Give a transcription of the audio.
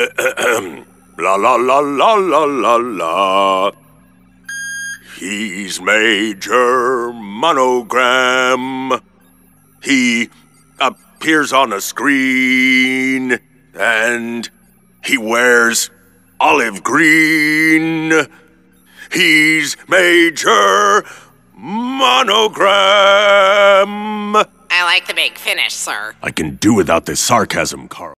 la la la la la la la. He's Major Monogram. He appears on a screen and he wears olive green. He's Major Monogram. I like the big finish, sir. I can do without this sarcasm, Carl.